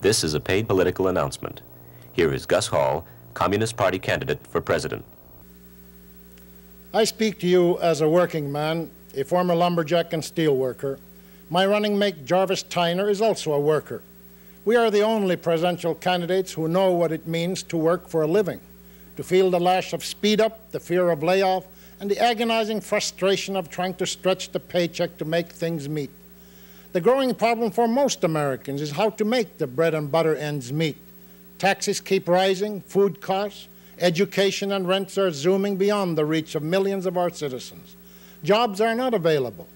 This is a paid political announcement. Here is Gus Hall, Communist Party candidate for president. I speak to you as a working man, a former lumberjack and steel worker. My running mate, Jarvis Tyner, is also a worker. We are the only presidential candidates who know what it means to work for a living, to feel the lash of speed up, the fear of layoff, and the agonizing frustration of trying to stretch the paycheck to make things meet. The growing problem for most Americans is how to make the bread and butter ends meet. Taxes keep rising, food costs, education and rents are zooming beyond the reach of millions of our citizens. Jobs are not available.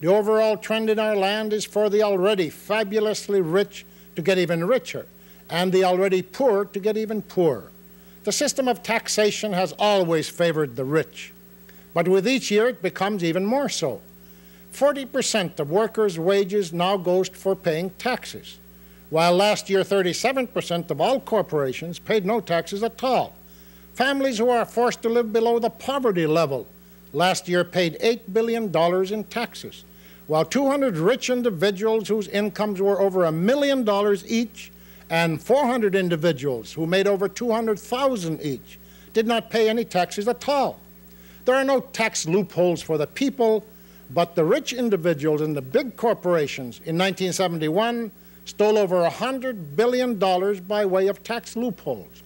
The overall trend in our land is for the already fabulously rich to get even richer, and the already poor to get even poorer. The system of taxation has always favored the rich, but with each year it becomes even more so. 40% of workers' wages now goes for paying taxes, while last year 37% of all corporations paid no taxes at all. Families who are forced to live below the poverty level last year paid $8 billion in taxes, while 200 rich individuals whose incomes were over a million dollars each and 400 individuals who made over 200,000 each did not pay any taxes at all. There are no tax loopholes for the people, but the rich individuals and the big corporations in 1971 stole over $100 billion by way of tax loopholes.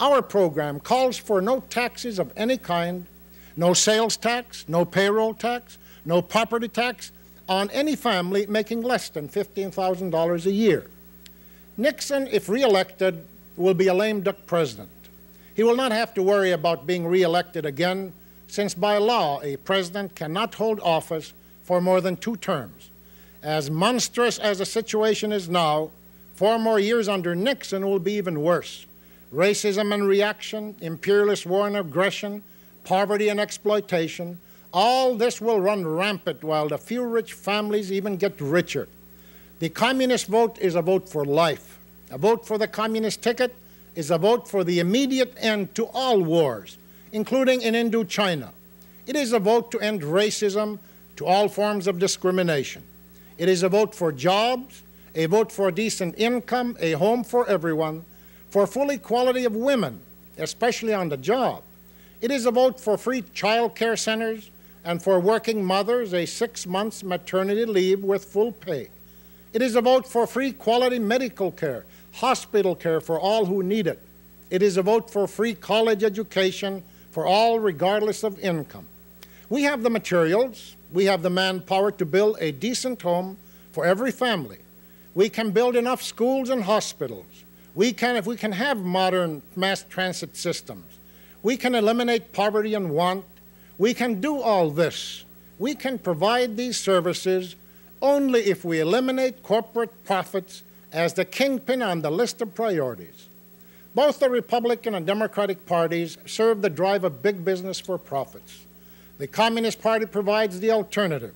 Our program calls for no taxes of any kind, no sales tax, no payroll tax, no property tax on any family making less than $15,000 a year. Nixon, if reelected, will be a lame duck president. He will not have to worry about being reelected again since by law a president cannot hold office for more than two terms. As monstrous as the situation is now, four more years under Nixon will be even worse. Racism and reaction, imperialist war and aggression, poverty and exploitation, all this will run rampant while the few rich families even get richer. The communist vote is a vote for life. A vote for the communist ticket is a vote for the immediate end to all wars including in Indochina. It is a vote to end racism, to all forms of discrimination. It is a vote for jobs, a vote for decent income, a home for everyone, for full equality of women, especially on the job. It is a vote for free child care centers and for working mothers a six months maternity leave with full pay. It is a vote for free quality medical care, hospital care for all who need it. It is a vote for free college education for all regardless of income. We have the materials, we have the manpower to build a decent home for every family. We can build enough schools and hospitals. We can, if we can have modern mass transit systems, we can eliminate poverty and want. We can do all this. We can provide these services only if we eliminate corporate profits as the kingpin on the list of priorities. Both the Republican and Democratic parties serve the drive of big business for profits. The Communist Party provides the alternative,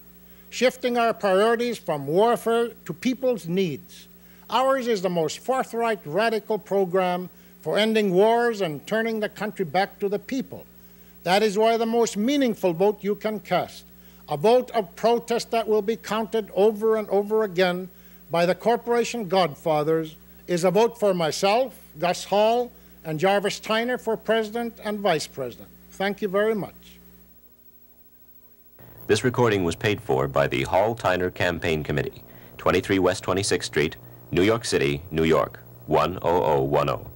shifting our priorities from warfare to people's needs. Ours is the most forthright, radical program for ending wars and turning the country back to the people. That is why the most meaningful vote you can cast, a vote of protest that will be counted over and over again by the corporation godfathers, is a vote for myself, Gus Hall, and Jarvis Tyner for President and Vice President. Thank you very much. This recording was paid for by the Hall Tyner Campaign Committee, 23 West 26th Street, New York City, New York, 10010.